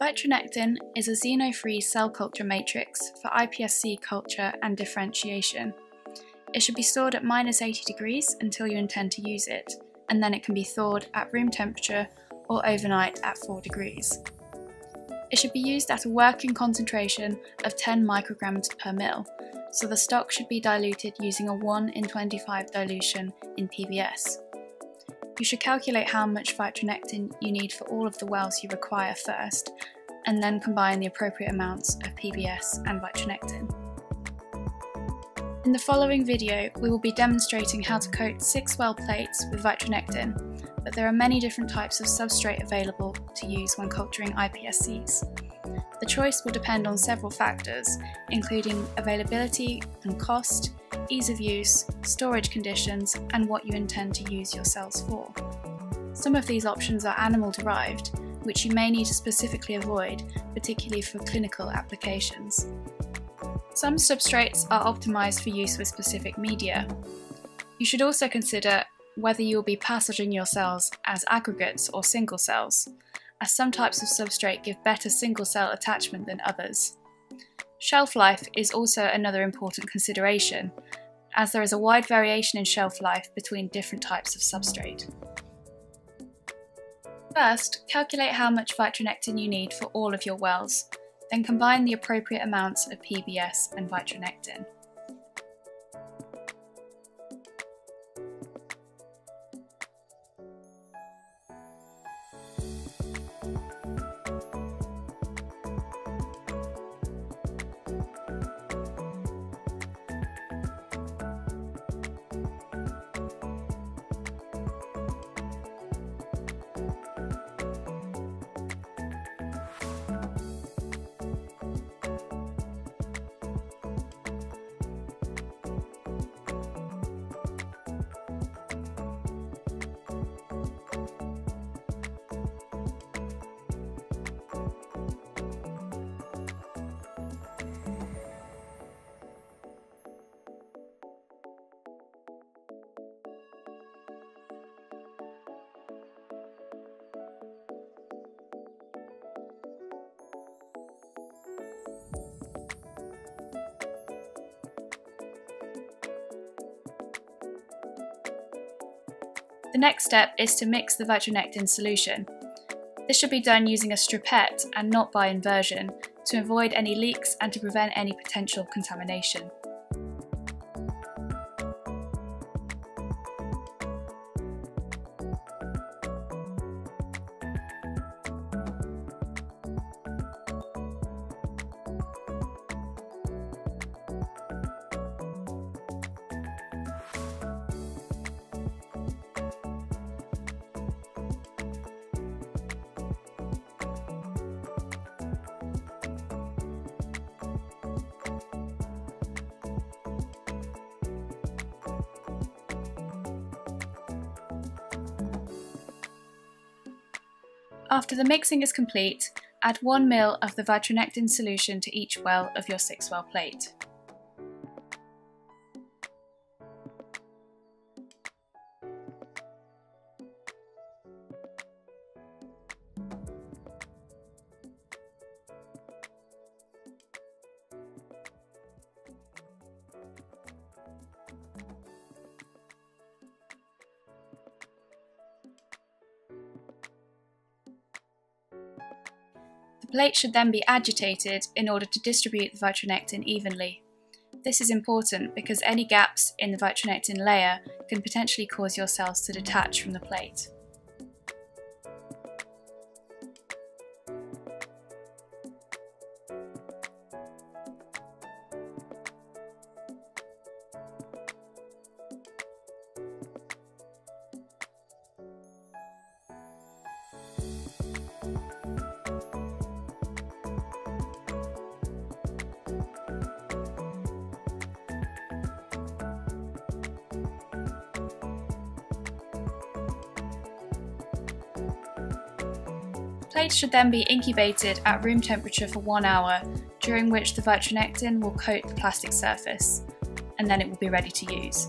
Vitronectin is a xeno-free cell culture matrix for iPSC culture and differentiation. It should be stored at minus 80 degrees until you intend to use it, and then it can be thawed at room temperature or overnight at 4 degrees. It should be used at a working concentration of 10 micrograms per mil, so the stock should be diluted using a 1 in 25 dilution in PBS. You should calculate how much vitronectin you need for all of the wells you require first, and then combine the appropriate amounts of PBS and vitronectin. In the following video, we will be demonstrating how to coat 6 well plates with vitronectin, but there are many different types of substrate available to use when culturing iPSCs. The choice will depend on several factors, including availability and cost, ease of use, storage conditions, and what you intend to use your cells for. Some of these options are animal derived, which you may need to specifically avoid, particularly for clinical applications. Some substrates are optimized for use with specific media. You should also consider whether you will be passaging your cells as aggregates or single cells, as some types of substrate give better single cell attachment than others. Shelf life is also another important consideration, as there is a wide variation in shelf life between different types of substrate. First, calculate how much vitronectin you need for all of your wells, then combine the appropriate amounts of PBS and vitronectin. The next step is to mix the vitronectin solution. This should be done using a stripette and not by inversion to avoid any leaks and to prevent any potential contamination. After the mixing is complete, add 1 ml of the vitronectin solution to each well of your 6 well plate. The plate should then be agitated in order to distribute the vitronectin evenly. This is important because any gaps in the vitronectin layer can potentially cause your cells to detach from the plate. The plates should then be incubated at room temperature for one hour, during which the vitronectin will coat the plastic surface, and then it will be ready to use.